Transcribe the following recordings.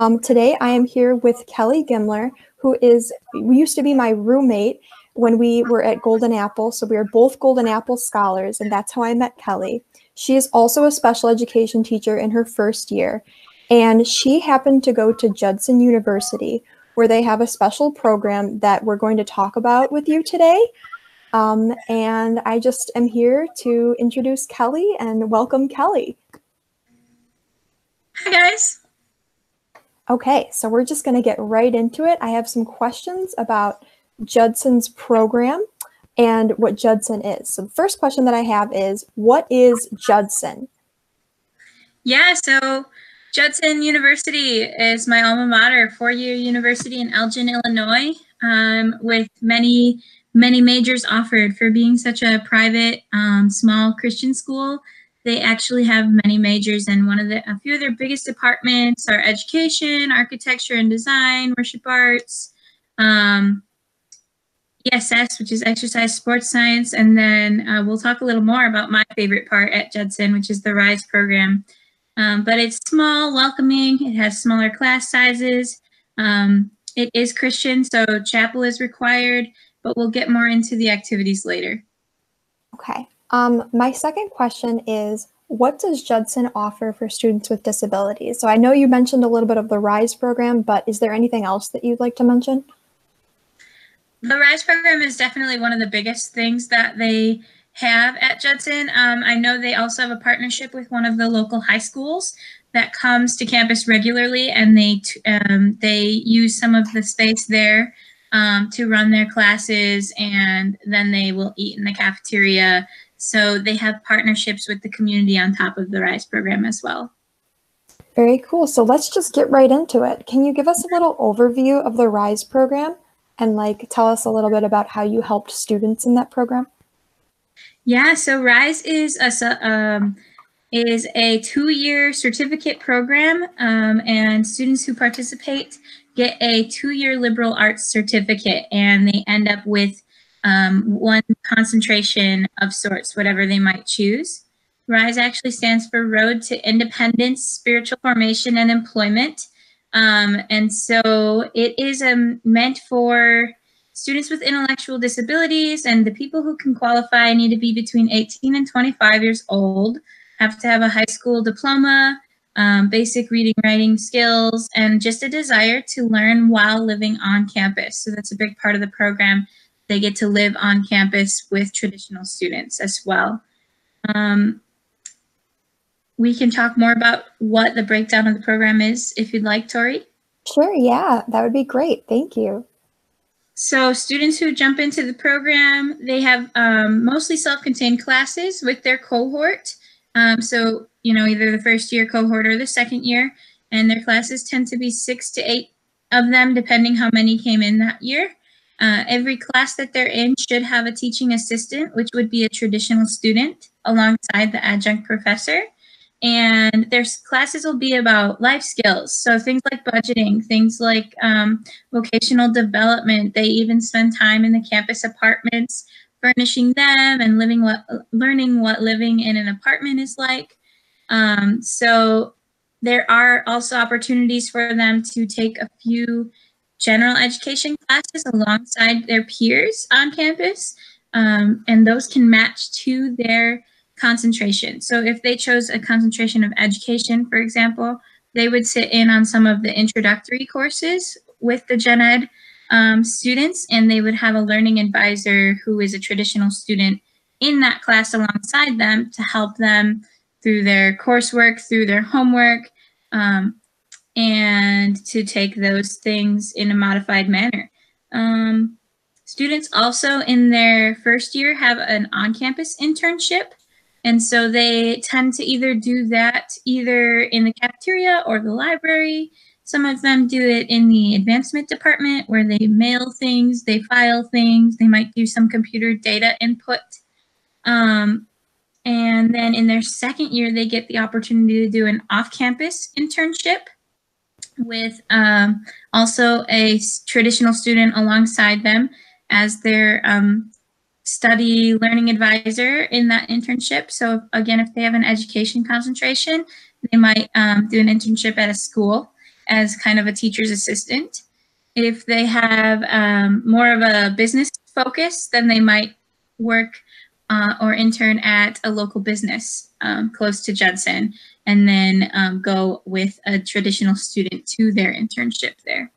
Um, today I am here with Kelly Gimler, who is used to be my roommate when we were at Golden Apple. So we are both Golden Apple scholars, and that's how I met Kelly. She is also a special education teacher in her first year, and she happened to go to Judson University, where they have a special program that we're going to talk about with you today. Um, and I just am here to introduce Kelly and welcome Kelly. Hi, guys. Okay, so we're just going to get right into it. I have some questions about Judson's program and what Judson is. So the first question that I have is, what is Judson? Yeah, so Judson University is my alma mater, four-year university in Elgin, Illinois, um, with many, many majors offered for being such a private, um, small Christian school they actually have many majors and one of the a few of their biggest departments are education architecture and design worship arts um, ess which is exercise sports science and then uh, we'll talk a little more about my favorite part at judson which is the rise program. Um, but it's small welcoming it has smaller class sizes um, it is christian so chapel is required but we'll get more into the activities later. Okay um, my second question is, what does Judson offer for students with disabilities? So I know you mentioned a little bit of the RISE program, but is there anything else that you'd like to mention? The RISE program is definitely one of the biggest things that they have at Judson. Um, I know they also have a partnership with one of the local high schools that comes to campus regularly, and they um, they use some of the space there um, to run their classes, and then they will eat in the cafeteria so they have partnerships with the community on top of the RISE program as well. Very cool. So let's just get right into it. Can you give us a little overview of the RISE program and like tell us a little bit about how you helped students in that program? Yeah, so RISE is a um, is a two-year certificate program, um, and students who participate get a two-year liberal arts certificate, and they end up with um, one concentration of sorts, whatever they might choose. RISE actually stands for Road to Independence, Spiritual Formation, and Employment. Um, and so it is um, meant for students with intellectual disabilities and the people who can qualify need to be between 18 and 25 years old, have to have a high school diploma, um, basic reading, writing skills, and just a desire to learn while living on campus. So that's a big part of the program they get to live on campus with traditional students as well. Um, we can talk more about what the breakdown of the program is if you'd like, Tori. Sure, yeah, that would be great. Thank you. So students who jump into the program, they have um, mostly self-contained classes with their cohort. Um, so, you know, either the first year cohort or the second year, and their classes tend to be six to eight of them, depending how many came in that year. Uh, every class that they're in should have a teaching assistant, which would be a traditional student alongside the adjunct professor. And their classes will be about life skills. So things like budgeting, things like um, vocational development. They even spend time in the campus apartments, furnishing them and living what, learning what living in an apartment is like. Um, so there are also opportunities for them to take a few general education classes alongside their peers on campus, um, and those can match to their concentration. So if they chose a concentration of education, for example, they would sit in on some of the introductory courses with the gen ed um, students, and they would have a learning advisor who is a traditional student in that class alongside them to help them through their coursework, through their homework, um, and to take those things in a modified manner. Um, students also in their first year have an on-campus internship. And so they tend to either do that either in the cafeteria or the library. Some of them do it in the advancement department where they mail things, they file things, they might do some computer data input. Um, and then in their second year, they get the opportunity to do an off-campus internship with um, also a traditional student alongside them as their um, study learning advisor in that internship. So again, if they have an education concentration, they might um, do an internship at a school. as kind of a teacher's assistant. If they have um, more of a business focus, then they might work uh, or intern at a local business um, close to Judson and then um, go with a traditional student to their internship there.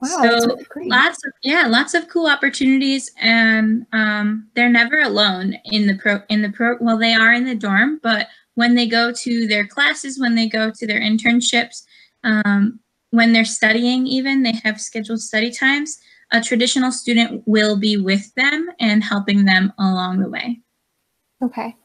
Wow, so really lots of yeah, lots of cool opportunities, and um, they're never alone in the pro in the pro. Well, they are in the dorm, but when they go to their classes, when they go to their internships, um, when they're studying, even they have scheduled study times. A traditional student will be with them and helping them along the way. Okay.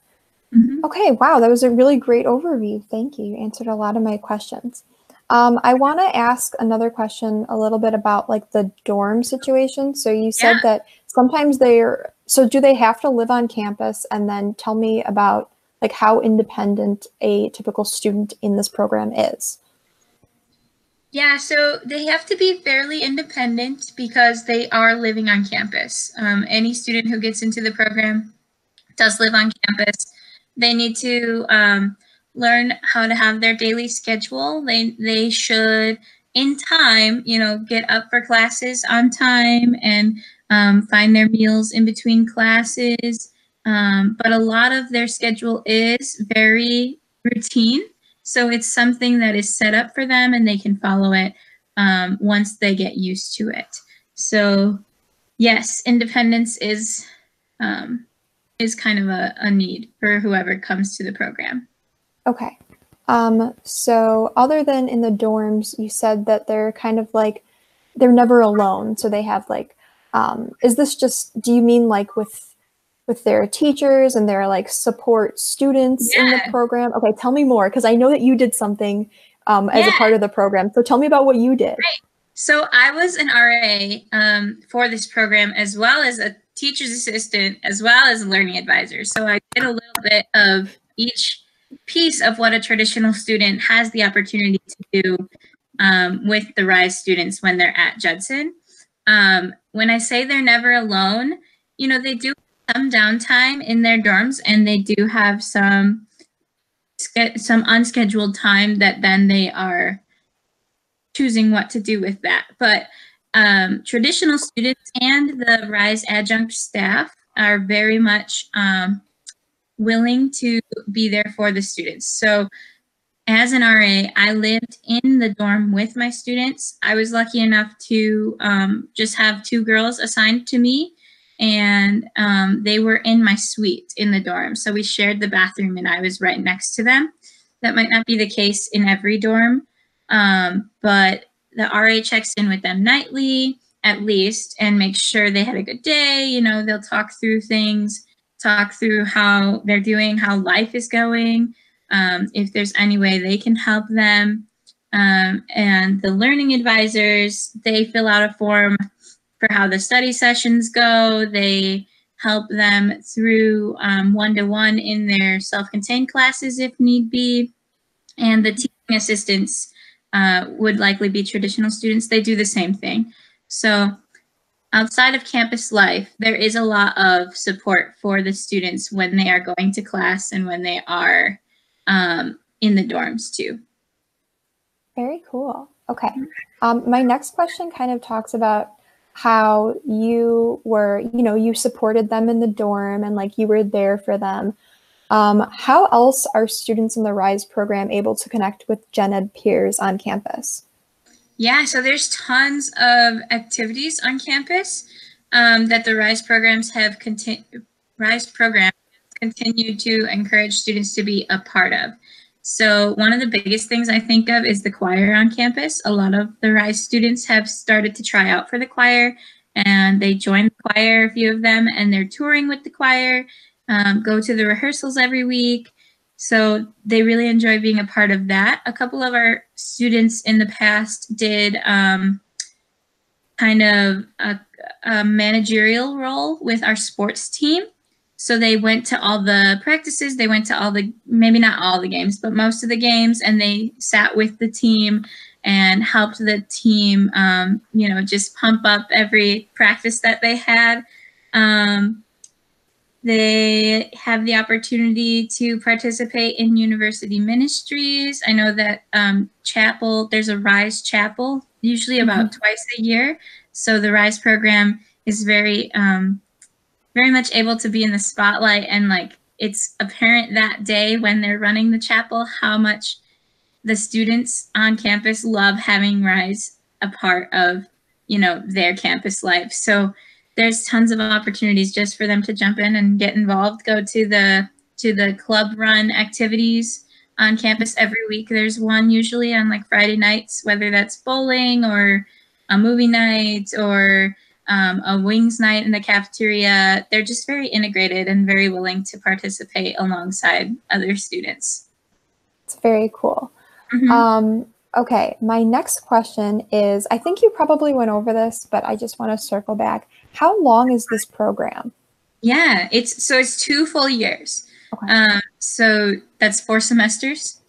Mhm. Okay, wow, that was a really great overview. Thank you. You answered a lot of my questions. Um, I want to ask another question a little bit about like the dorm situation. So you said Yeah. that sometimes they're, so do they have to live on campus? And then tell me about like how independent a typical student in this program is. Yeah, so they have to be fairly independent because they are living on campus. Um, any student who gets into the program does live on campus. They need to um, learn how to have their daily schedule. They they should, in time, you know, get up for classes on time and um, find their meals in between classes. Um, but a lot of their schedule is very routine. So it's something that is set up for them and they can follow it um, once they get used to it. So yes, independence is um, is kind of a, a need for whoever comes to the program. Okay. Um, so other than in the dorms, you said that they're kind of like they're never alone. So they have like um, is this just do you mean like with with their teachers and their like support students in the program? Okay, tell me more because I know that you did something um, as a part of the program. So tell me about what you did. So I was an RA um, for this program as well as a teacher's assistant as well as a learning advisor. So I did a little bit of each piece of what a traditional student has the opportunity to do um, with the RISE students when they're at Judson. Um, when I say they're never alone, you know, they do some downtime in their dorms and they do have some some unscheduled time that then they are choosing what to do with that. But um, traditional students and the RISE adjunct staff are very much um, willing to be there for the students. So as an RA, I lived in the dorm with my students. I was lucky enough to um, just have two girls assigned to me, and um, they were in my suite in the dorm. So we shared the bathroom, and I was right next to them. That might not be the case in every dorm, um, but the RA checks in with them nightly at least and makes sure they had a good day. You know, they'll talk through things, talk through how they're doing, how life is going, um, if there's any way they can help them. Um, and the learning advisors, they fill out a form for how the study sessions go. They help them through one to one in their self contained classes if need be. And the teaching assistants uh, would likely be traditional students. They do the same thing. So, outside of campus life, there is a lot of support for the students when they are going to class and when they are um, in the dorms too. Very cool. Okay. Um, my next question kind of talks about how you were, you know, you supported them in the dorm and like you were there for them. Um, how else are students in the RISE program able to connect with Gen Ed peers on campus? Yeah, so there's tons of activities on campus um, that the RISE programs have continued. RISE program continued to encourage students to be a part of. So one of the biggest things I think of is the choir on campus. A lot of the RISE students have started to try out for the choir and they join the choir, a few of them, and they're touring with the choir, um, go to the rehearsals every week. So they really enjoy being a part of that. A couple of our students in the past did um, kind of a, a managerial role with our sports team. So they went to all the practices, they went to all the, maybe not all the games, but most of the games, and they sat with the team and helped the team, um, you know, just pump up every practice that they had. Um, They have the opportunity to participate in university ministries. I know that um, chapel, there's a RISE chapel, usually about mm-hmm. twice a year. So the RISE program is very, um, very much able to be in the spotlight. And like it's apparent that day when they're running the chapel how much the students on campus love having RISE a part of, you know, their campus life. So there's tons of opportunities just for them to jump in and get involved. Go to the to the club run activities on campus every week. There's one usually on like Friday nights, whether that's bowling or a movie night or um, a wings night in the cafeteria. They're just very integrated and very willing to participate alongside other students. It's very cool. Mm-hmm. Um, okay, my next question is I think you probably went over this, but I just want to circle back. How long is this program? Yeah, it's so it's two full years. Okay. Um, so that's four semesters,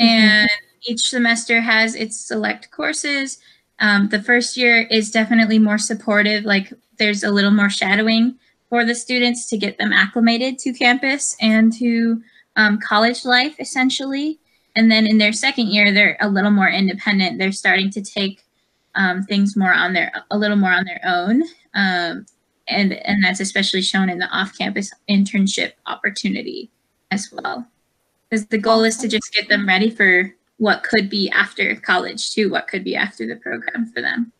mm-hmm. and each semester has its select courses. Um, the first year is definitely more supportive. Like there's a little more shadowing for the students to get them acclimated to campus and to um, college life, essentially. And then in their second year, they're a little more independent. They're starting to take um, things more on their a little more on their own um, and and that's especially shown in the off-campus internship opportunity as well because the goal is to just get them ready for what could be after college too what could be after the program for them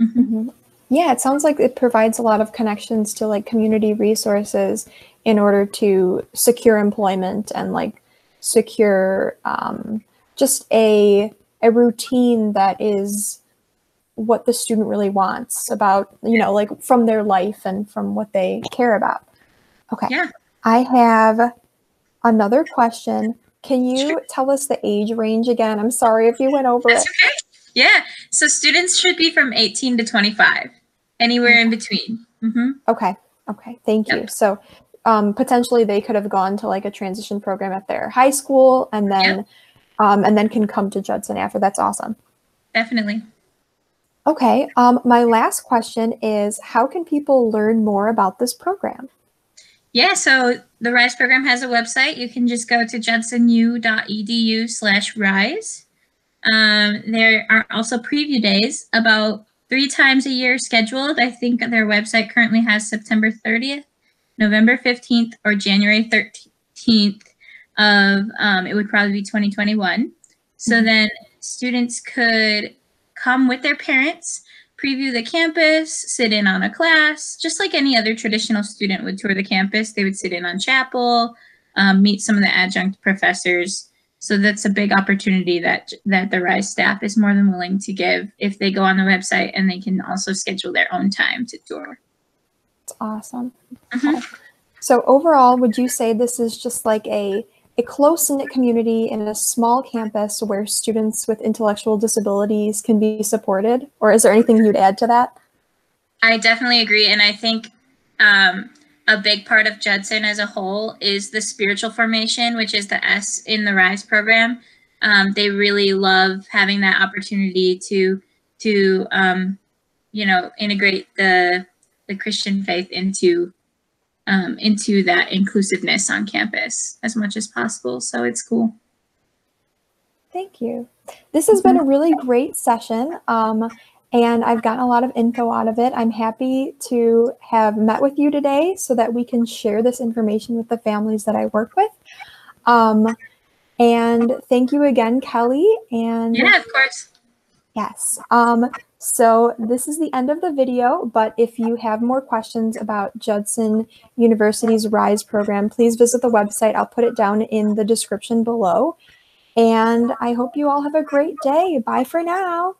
mm-hmm. Mm-hmm. yeah it sounds like it provides a lot of connections to like community resources in order to secure employment and like secure um, just a a routine that is what the student really wants about, you know, like from their life and from what they care about. Okay. Yeah. I have another question. Can you sure. tell us the age range again? I'm sorry if you went over That's it. Okay. Yeah. So students should be from 18 to 25, anywhere in between. Mm-hmm. Okay. Okay. Thank yep. you. So um, potentially they could have gone to like a transition program at their high school and then yep. um, and then can come to Judson after. That's awesome. Definitely. Okay, um, my last question is how can people learn more about this program? Yeah, so the RISE program has a website. You can just go to judsonu.edu slash RISE. Um, there are also preview days about three times a year scheduled. I think their website currently has September 30th, November 15th, or January 13th of, um, it would probably be 2021. So mm-hmm. then students could come with their parents, preview the campus, sit in on a class, just like any other traditional student would tour the campus. They would sit in on chapel, um, meet some of the adjunct professors. So that's a big opportunity that that the RISE staff is more than willing to give if they go on the website and they can also schedule their own time to tour. Awesome. Mm-hmm. So overall, would you say this is just like a a close knit community in a small campus where students with intellectual disabilities can be supported? Or is there anything you'd add to that? I definitely agree. And I think um, a big part of Judson as a whole is the spiritual formation, which is the S in the RISE program. Um, they really love having that opportunity to to um, you know integrate the the Christian faith into um, into that inclusiveness on campus as much as possible. So it's cool. Thank you. This has been a really great session. Um, and I've gotten a lot of info out of it. I'm happy to have met with you today so that we can share this information with the families that I work with. Um, and thank you again, Kelly. And yeah, of course. Yes. Um, so this is the end of the video, but if you have more questions about Judson University's RISE program, please visit the website. I'll put it down in the description below. And I hope you all have a great day. Bye for now.